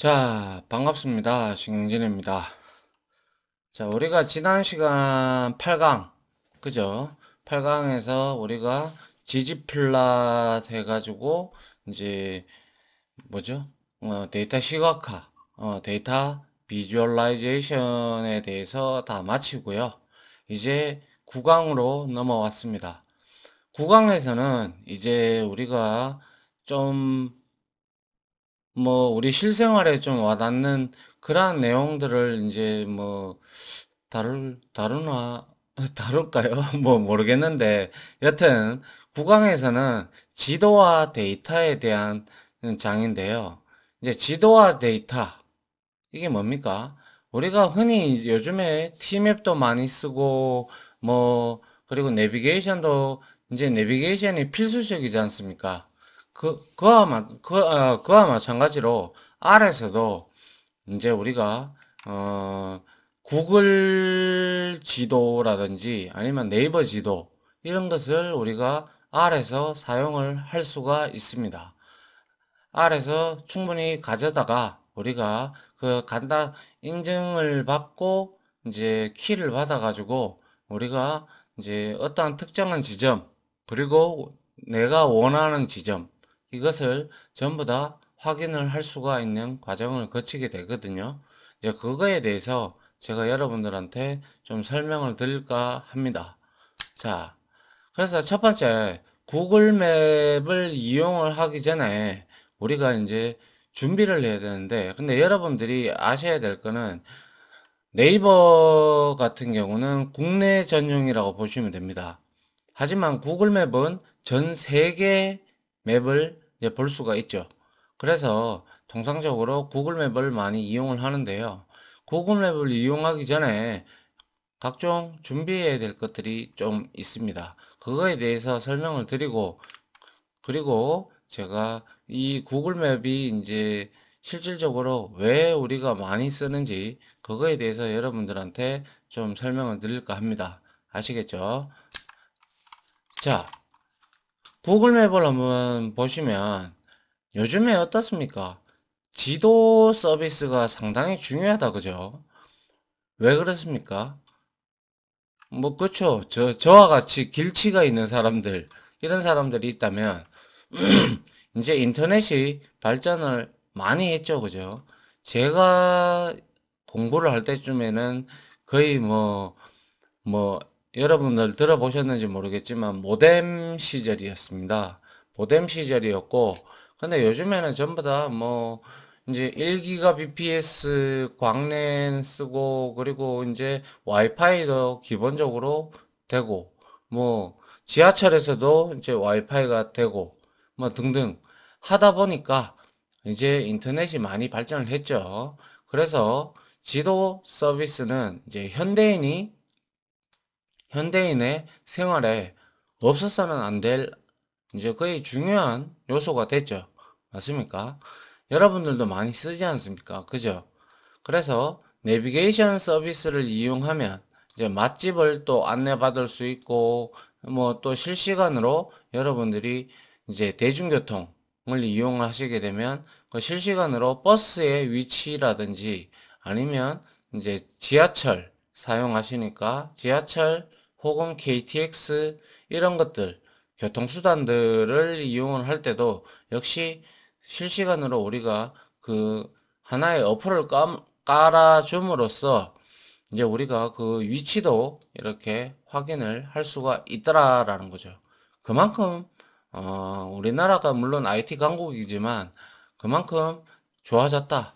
자, 반갑습니다. 신경진입니다. 자, 우리가 지난 시간 8강, 그죠? 8강에서 우리가 ggplot 해가지고, 이제, 뭐죠? 어, 데이터 시각화, 어, data visualization에 대해서 다 마치고요. 이제 9강으로 넘어왔습니다. 9강에서는 이제 우리가 좀 뭐 우리 실생활에 좀 와닿는 그러한 내용들을 이제 뭐 다룰 다루나 다룰까요? 뭐 모르겠는데 여튼 국강에서는 지도와 데이터에 대한 장인데요. 이제 지도와 데이터 이게 뭡니까? 우리가 흔히 요즘에 티맵도 많이 쓰고 뭐 그리고 내비게이션도 이제 내비게이션이 필수적이지 않습니까? 그, 그와, 마, 그, 어, 그와 마찬가지로 R에서도 이제 우리가, 어, 구글 지도라든지 아니면 네이버 지도 이런 것을 우리가 R에서 사용을 할 수가 있습니다. R에서 충분히 가져다가 우리가 그 간단 인증을 받고 이제 키를 받아 가지고 우리가 이제 어떠한 특정한 지점 그리고 내가 원하는 지점 이것을 전부 다 확인을 할 수가 있는 과정을 거치게 되거든요. 이제 그거에 대해서 제가 여러분들한테 좀 설명을 드릴까 합니다. 자, 그래서 첫 번째, 구글 맵을 이용을 하기 전에 우리가 이제 준비를 해야 되는데, 근데 여러분들이 아셔야 될 거는 네이버 같은 경우는 국내 전용이라고 보시면 됩니다. 하지만 구글 맵은 전 세계 맵을 이제 볼 수가 있죠. 그래서 통상적으로 구글 맵을 많이 이용을 하는데요. 구글 맵을 이용하기 전에 각종 준비해야 될 것들이 좀 있습니다. 그거에 대해서 설명을 드리고 그리고 제가 이 구글 맵이 이제 실질적으로 왜 우리가 많이 쓰는지 그거에 대해서 여러분들한테 좀 설명을 드릴까 합니다. 아시겠죠? 자, 구글 맵을 한번 보시면 요즘에 어떻습니까? 지도 서비스가 상당히 중요하다, 그죠? 왜 그렇습니까? 뭐, 그쵸. 저, 저와 같이 길치가 있는 사람들, 이런 사람들이 있다면, 이제 인터넷이 발전을 많이 했죠, 그죠? 제가 공부를 할 때쯤에는 거의 뭐, 뭐, 여러분들 들어보셨는지 모르겠지만 모뎀 시절이었습니다. 모뎀 시절이었고 근데 요즘에는 전부 다 뭐 이제 1기가 bps 광랜 쓰고 그리고 이제 와이파이도 기본적으로 되고 뭐 지하철에서도 이제 와이파이가 되고 뭐 등등 하다 보니까 이제 인터넷이 많이 발전을 했죠. 그래서 지도 서비스는 이제 현대인이 현대인의 생활에 없어서는 안될 이제 거의 중요한 요소가 됐죠. 맞습니까? 여러분들도 많이 쓰지 않습니까? 그죠? 그래서 내비게이션 서비스를 이용하면 이제 맛집을 또 안내받을 수 있고 뭐 또 실시간으로 여러분들이 이제 대중교통을 이용하시게 되면 그 실시간으로 버스의 위치라든지 아니면 이제 지하철 사용하시니까 지하철 혹은 KTX 이런 것들 교통수단들을 이용을 할 때도 역시 실시간으로 우리가 그 하나의 어플을 깔아줌으로써 이제 우리가 그 위치도 이렇게 확인을 할 수가 있더라라는 거죠. 그만큼 어, 우리나라가 물론 IT 강국이지만 그만큼 좋아졌다.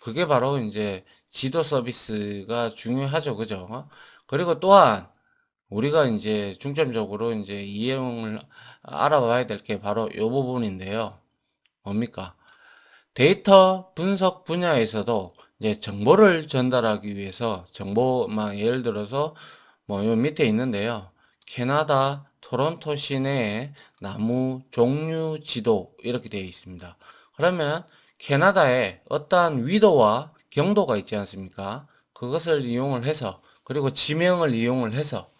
그게 바로 이제 지도 서비스가 중요하죠. 그죠? 그리고 또한 우리가 이제 중점적으로 이제 이용을 알아봐야 될 게 바로 이 부분인데요. 뭡니까? 데이터 분석 분야에서도 이제 정보를 전달하기 위해서 정보만 예를 들어서 뭐 요 밑에 있는데요. 캐나다 토론토 시내의 나무 종류 지도 이렇게 되어 있습니다. 그러면 캐나다에 어떠한 위도와 경도가 있지 않습니까? 그것을 이용을 해서 그리고 지명을 이용을 해서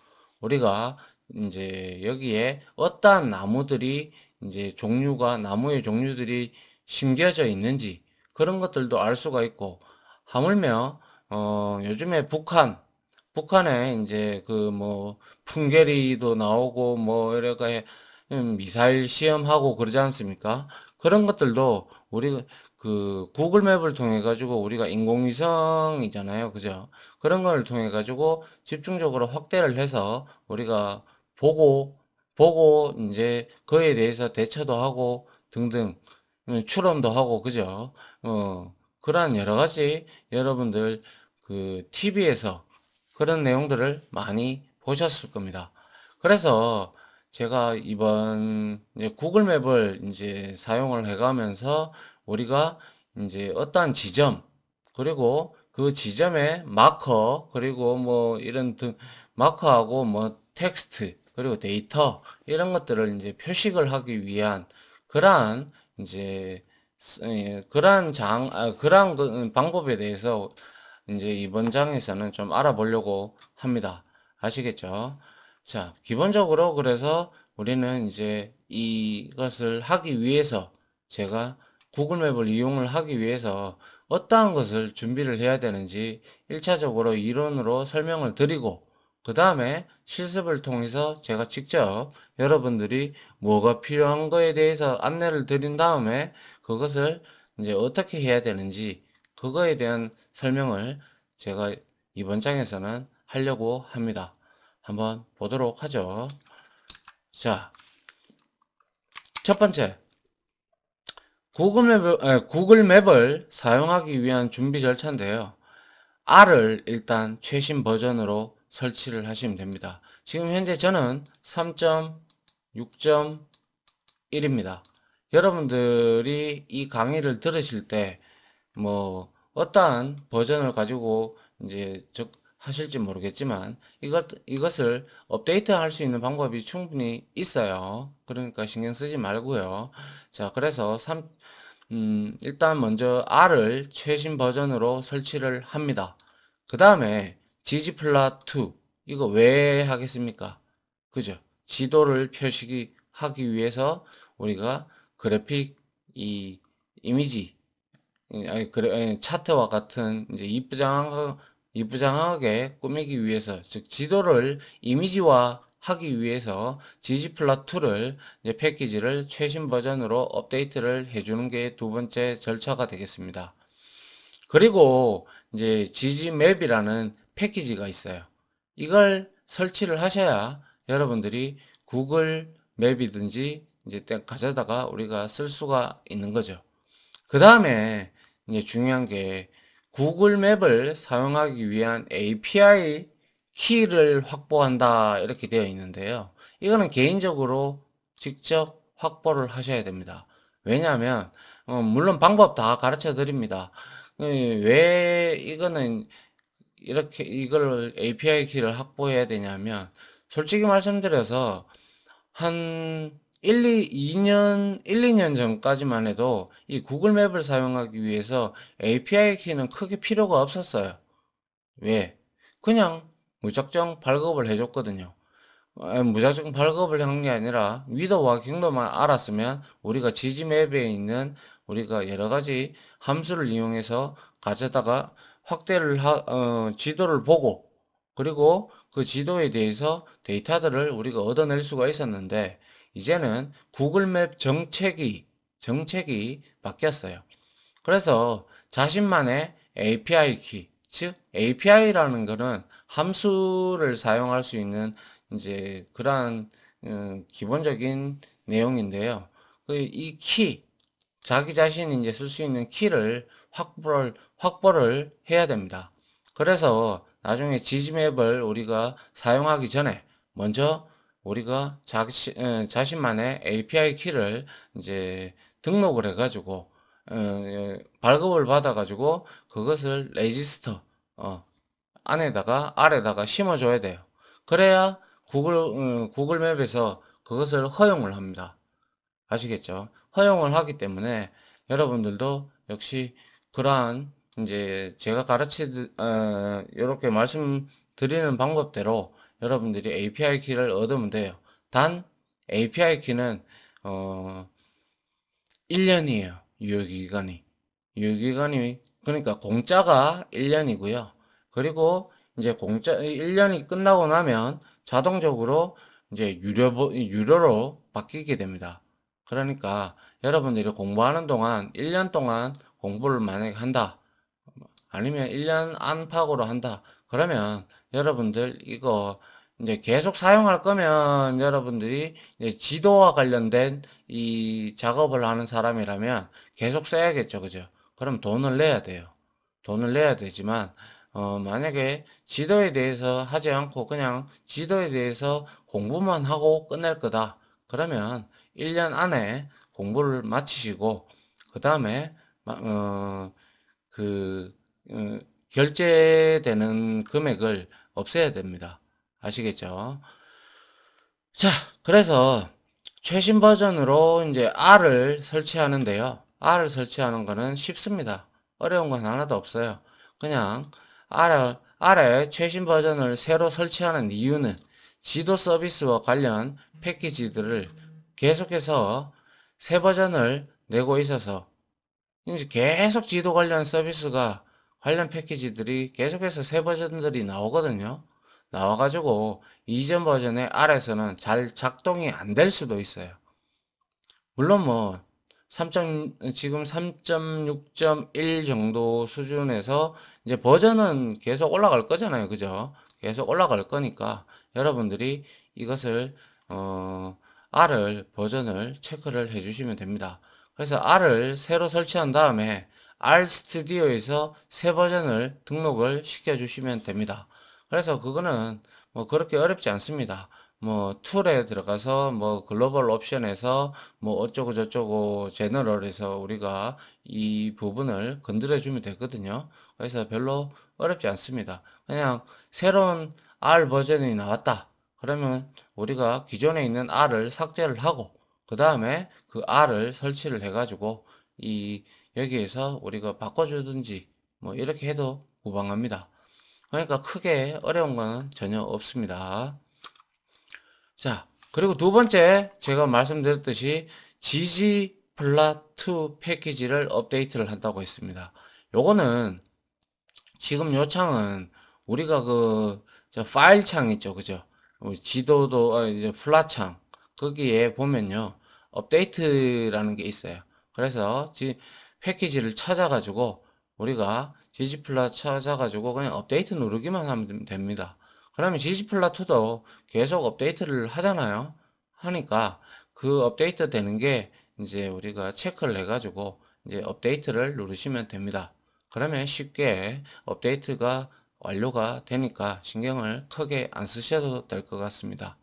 우리가 이제 여기에 어떠한 나무들이 이제 종류가 나무의 종류들이 심겨져 있는지 그런 것들도 알 수가 있고 하물며 어 요즘에 북한 북한에 이제 그 뭐 풍계리도 나오고 뭐 이래가 음, 미사일 시험하고 그러지 않습니까? 그런 것들도 우리 그 구글 맵을 통해 가지고 우리가 인공위성이잖아요. 그죠? 그런 걸 통해 가지고 집중적으로 확대를 해서 우리가 보고 보고 이제 그에 대해서 대처도 하고 등등 음, 추론도 하고 그죠? 어, 그러한 여러 가지 여러분들 그 TV에서 그런 내용들을 많이 보셨을 겁니다. 그래서 제가 이번 구글 맵을 이제 사용을 해가면서 우리가 이제 어떠한 지점 그리고 그 지점의 마커 그리고 뭐 이런 등 마커하고 뭐 텍스트 그리고 데이터 이런 것들을 이제 표식을 하기 위한 그러한 이제 예, 그러한 장 아, 그러한 그 방법에 대해서 이제 이번 장에서는 좀 알아보려고 합니다. 아시겠죠? 자, 기본적으로 그래서 우리는 이제 이것을 하기 위해서 제가 구글맵을 이용을 하기 위해서 어떠한 것을 준비를 해야 되는지 1차적으로 이론으로 설명을 드리고 그 다음에 실습을 통해서 제가 직접 여러분들이 뭐가 필요한 거에 대해서 안내를 드린 다음에 그것을 이제 어떻게 해야 되는지 그거에 대한 설명을 제가 이번 장에서는 하려고 합니다. 한번 보도록 하죠. 자, 첫 번째. 구글 맵을, 아니, 구글 맵을 사용하기 위한 준비 절차인데요. R을 일단 최신 버전으로 설치를 하시면 됩니다. 지금 현재 저는 3.6.1입니다. 여러분들이 이 강의를 들으실 때 뭐 어떠한 버전을 가지고 이제 즉 하실지 모르겠지만 이것 이것을 업데이트 할 수 있는 방법이 충분히 있어요. 그러니까 신경 쓰지 말고요. 자, 그래서 3 음, 일단 먼저 R을 최신 버전으로 설치를 합니다. 그 다음에 ggplot2 이거 왜 하겠습니까? 그죠? 지도를 표시하기 위해서 우리가 그래픽 이 이미지 아니 그래 차트와 같은 이제 이쁘장한 이쁘장하게 꾸미기 위해서 즉 지도를 이미지화 하기 위해서 ggplot2를 패키지를 최신 버전으로 업데이트를 해주는 게 두 번째 절차가 되겠습니다. 그리고 이제 ggmap이라는 패키지가 있어요. 이걸 설치를 하셔야 여러분들이 구글 맵이든지 이제 가져다가 우리가 쓸 수가 있는 거죠. 그 다음에 이제 중요한 게 구글 맵을 사용하기 위한 API 키를 확보한다 이렇게 되어 있는데요. 이거는 개인적으로 직접 확보를 하셔야 됩니다. 왜냐하면 어, 물론 방법 다 가르쳐 드립니다. 어, 왜 이거는 이렇게 이걸 API 키를 확보해야 되냐면 솔직히 말씀드려서 한 1, 2, 2년, 1, 2년 전까지만 해도 이 구글 맵을 사용하기 위해서 API 키는 크게 필요가 없었어요. 왜? 그냥 무작정 발급을 해줬거든요. 무작정 발급을 한 게 아니라 위도와 경도만 알았으면 우리가 지지맵에 있는 우리가 여러 가지 함수를 이용해서 가져다가 확대를 하, 어, 지도를 보고 그리고 그 지도에 대해서 데이터들을 우리가 얻어낼 수가 있었는데 이제는 구글맵 정책이 정책이 바뀌었어요. 그래서 자신만의 API 키, 즉 API라는 것은 함수를 사용할 수 있는 이제 그러한 음, 기본적인 내용인데요. 그이 키, 자기 자신이 이제 쓸 수 있는 키를 확보를 확보를 해야 됩니다. 그래서 나중에 지지맵을 우리가 사용하기 전에 먼저 우리가 자시, 어, 자신만의 API 키를 이제 등록을 해가지고 어, 예, 발급을 받아가지고 그것을 레지스터 어, 안에다가 아래다가 심어줘야 돼요. 그래야 구글 어, 구글 맵에서 그것을 허용을 합니다. 아시겠죠? 허용을 하기 때문에 여러분들도 역시 그러한 이제 제가 가르치 어, 이렇게 말씀드리는 방법대로 여러분들이 API 키를 얻으면 돼요. 단 API 키는 어 1년이에요. 유효기간이. 유효기간이 그러니까 공짜가 1년이고요. 그리고 이제 공짜 1년이 끝나고 나면 자동적으로 이제 유료 유료로 바뀌게 됩니다. 그러니까 여러분들이 공부하는 동안 1년 동안 공부를 만약에 한다. 아니면 1년 안팎으로 한다. 그러면 여러분들 이거 이제 계속 사용할 거면 여러분들이 지도와 관련된 이 작업을 하는 사람이라면 계속 써야겠죠. 그죠? 그럼 돈을 내야 돼요. 돈을 내야 되지만 어, 만약에 지도에 대해서 하지 않고 그냥 지도에 대해서 공부만 하고 끝낼 거다. 그러면 1년 안에 공부를 마치시고 그 다음에 어, 그 어, 결제되는 금액을 없애야 됩니다. 아시겠죠? 자, 그래서 최신 버전으로 이제 R을 설치하는데요. R을 설치하는 거는 쉽습니다. 어려운 건 하나도 없어요. 그냥 R, R의 최신 버전을 새로 설치하는 이유는 지도 서비스와 관련 패키지들을 계속해서 새 버전을 내고 있어서 이제 계속 지도 관련 서비스가 관련 패키지들이 계속해서 새 버전들이 나오거든요. 나와가지고 이전 버전의 R에서는 잘 작동이 안 될 수도 있어요. 물론 뭐 3. 지금 3.6.1 정도 수준에서 이제 버전은 계속 올라갈 거잖아요. 그죠? 계속 올라갈 거니까 여러분들이 이것을 어 R을 버전을 체크를 해 주시면 됩니다. 그래서 R을 새로 설치한 다음에 R 스튜디오에서 새 버전을 등록을 시켜 주시면 됩니다. 그래서 그거는 뭐 그렇게 어렵지 않습니다. 뭐 툴에 들어가서 뭐 글로벌 옵션에서 뭐 어쩌고 저쩌고 제너럴에서 우리가 이 부분을 건드려 주면 되거든요. 그래서 별로 어렵지 않습니다. 그냥 새로운 R 버전이 나왔다. 그러면 우리가 기존에 있는 R을 삭제를 하고 그 다음에 그 R을 설치를 해가지고 이 여기에서 우리가 바꿔주든지 뭐 이렇게 해도 무방합니다. 그러니까 크게 어려운 건 전혀 없습니다. 자, 그리고 두 번째 제가 말씀드렸듯이 GG 플라2 패키지를 업데이트를 한다고 했습니다. 요거는 지금 요 창은 우리가 그 파일 창 있죠, 그죠? 지도도 어, 이제 plot 창 거기에 보면요 업데이트라는 게 있어요. 그래서 지, 패키지를 찾아가지고 우리가 ggplot 찾아가지고 그냥 업데이트 누르기만 하면 됩니다. 그러면 ggplot2도 계속 업데이트를 하잖아요. 하니까 그 업데이트 되는 게 이제 우리가 체크를 해가지고 이제 업데이트를 누르시면 됩니다. 그러면 쉽게 업데이트가 완료가 되니까 신경을 크게 안 쓰셔도 될 것 같습니다.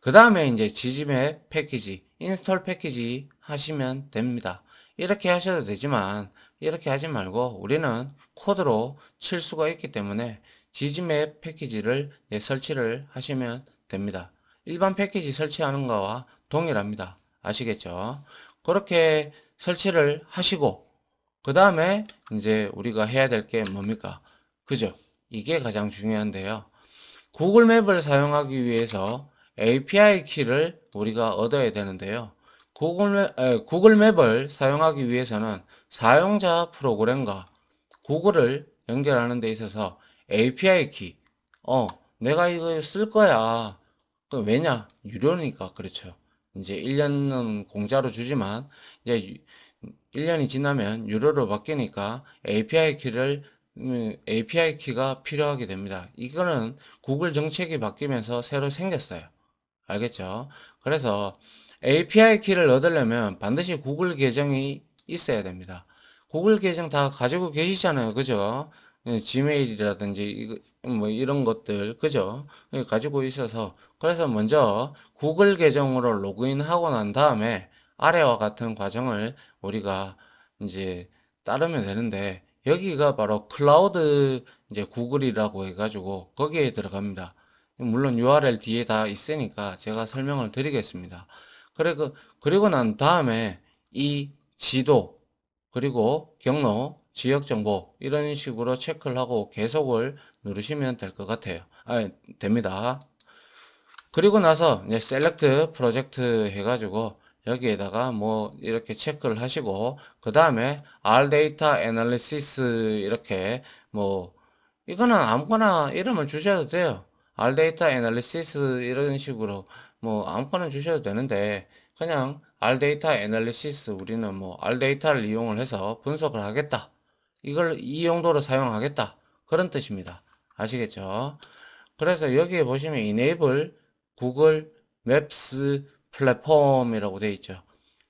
그 다음에 이제 ggmap 패키지, install package 하시면 됩니다. 이렇게 하셔도 되지만 이렇게 하지 말고 우리는 코드로 칠 수가 있기 때문에 ggmap 패키지를 설치를 하시면 됩니다. 일반 패키지 설치하는 거와 동일합니다. 아시겠죠? 그렇게 설치를 하시고 그 다음에 이제 우리가 해야 될 게 뭡니까? 그죠? 이게 가장 중요한데요. 구글 맵을 사용하기 위해서 API 키를 우리가 얻어야 되는데요. 구글, 맵, 에, 구글 맵을 사용하기 위해서는 사용자 프로그램과 구글을 연결하는 데 있어서 API 키, 어, 내가 이거 쓸 거야. 그 왜냐? 유료니까 그렇죠. 이제 1년은 공짜로 주지만 이제 1년이 지나면 유료로 바뀌니까 API 키를 API 음, 키가 필요하게 됩니다. 이거는 구글 정책이 바뀌면서 새로 생겼어요. 알겠죠? 그래서 API 키를 얻으려면 반드시 구글 계정이 있어야 됩니다. 구글 계정 다 가지고 계시잖아요. 그죠? 예, 지메일이라든지 뭐 이런 것들 그죠? 예, 가지고 있어서 그래서 먼저 구글 계정으로 로그인하고 난 다음에 아래와 같은 과정을 우리가 이제 따르면 되는데 여기가 바로 클라우드 이제 구글이라고 해가지고 거기에 들어갑니다. 물론 URL 뒤에 다 있으니까 제가 설명을 드리겠습니다. 그리고, 그리고 난 다음에 이 지도, 그리고 경로, 지역 정보, 이런 식으로 체크를 하고 계속을 누르시면 될 것 같아요. 아, 됩니다. 그리고 나서 이제 select project 해가지고 여기에다가 뭐 이렇게 체크를 하시고 그 다음에 R data analysis 이렇게 뭐 이거는 아무거나 이름을 주셔도 돼요. R data analysis 이런 식으로 뭐 아무거나 주셔도 되는데 그냥 R data analysis 우리는 뭐 R 데이터를 이용을 해서 분석을 하겠다. 이걸 이 용도로 사용하겠다. 그런 뜻입니다. 아시겠죠? 그래서 여기에 보시면 enable 구글 맵스 플랫폼이라고 되어 있죠.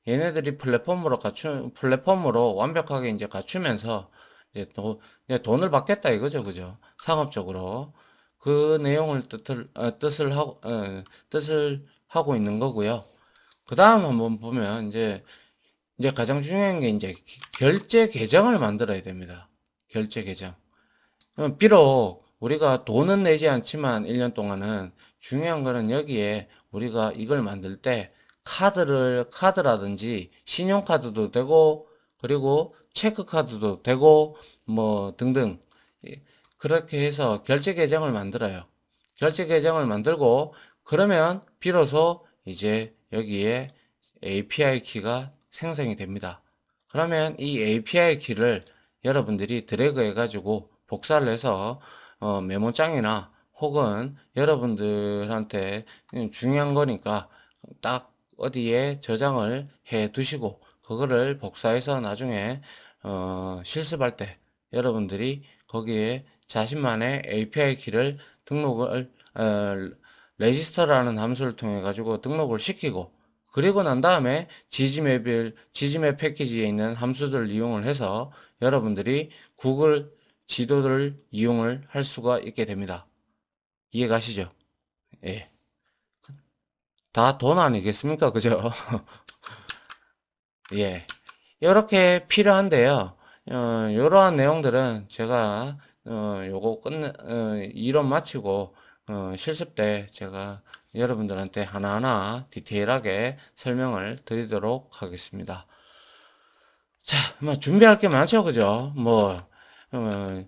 얘네들이 플랫폼으로 갖추 플랫폼으로 완벽하게 이제 갖추면서 이제 또 돈을 받겠다 이거죠, 그죠? 상업적으로 그 내용을 뜻을 어, 뜻을 하고 어, 뜻을 하고 있는 거고요. 그 다음 한번 보면 이제 이제 가장 중요한 게 이제 결제 계정을 만들어야 됩니다. 결제 계정. 어, 비록 우리가 돈은 내지 않지만 1년 동안은 중요한 거는 여기에 우리가 이걸 만들 때 카드를 카드라든지 신용카드도 되고 그리고 체크카드도 되고 뭐 등등 예, 그렇게 해서 결제 계정을 만들어요. 결제 계정을 만들고 그러면 비로소 이제 여기에 API 키가 생성이 됩니다. 그러면 이 API 키를 여러분들이 드래그 해가지고 복사를 해서 어, 메모장이나 혹은 여러분들한테 중요한 거니까 딱 어디에 저장을 해 두시고 그거를 복사해서 나중에 어, 실습할 때 여러분들이 거기에 자신만의 API 키를 등록을 어, 레지스터라는 함수를 통해 가지고 등록을 시키고 그리고 난 다음에 지지맵을 지지맵 패키지에 있는 함수들을 이용을 해서 여러분들이 구글 지도를 이용을 할 수가 있게 됩니다. 이해 가시죠? 예. 다 돈 아니겠습니까? 그죠? 예. 이렇게 필요한데요. 어, 이러한 내용들은 제가 어, 요거 끝내 어, 이론 마치고 어, 실습 때 제가 여러분들한테 하나하나 디테일하게 설명을 드리도록 하겠습니다. 자, 뭐 준비할 게 많죠, 그죠? 뭐 어,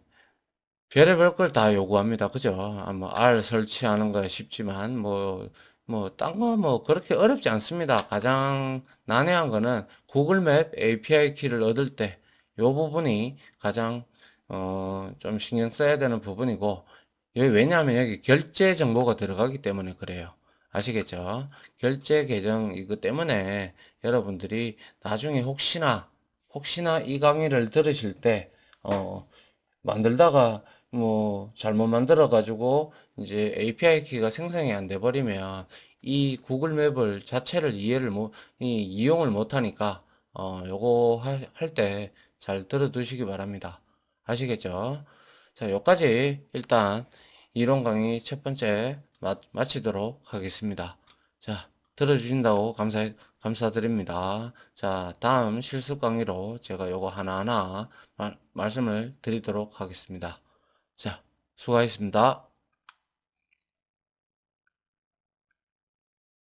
별의별 걸 다 요구합니다, 그죠? 아, 뭐 R 설치하는 거 쉽지만 뭐 뭐 딴 거 뭐 그렇게 어렵지 않습니다. 가장 난해한 거는 구글 맵 API 키를 얻을 때 요 부분이 가장 어, 좀 신경 써야 되는 부분이고 여기 왜냐하면 여기 결제 정보가 들어가기 때문에 그래요. 아시겠죠? 결제 계정 이거 때문에 여러분들이 나중에 혹시나 혹시나 이 강의를 들으실 때 어, 만들다가 뭐 잘못 만들어 가지고 이제 API 키가 생성이 안 돼 버리면 이 구글 맵을 자체를 이해를 못 이, 이용을 못 하니까 어 요거 할 때 잘 들어 두시기 바랍니다. 아시겠죠? 자, 여기까지 일단 이론 강의 첫 번째 마, 마치도록 하겠습니다. 자, 들어주신다고 감사, 감사드립니다. 자, 다음 실습 강의로 제가 요거 하나하나 말, 말씀을 드리도록 하겠습니다. 자, 수고하셨습니다.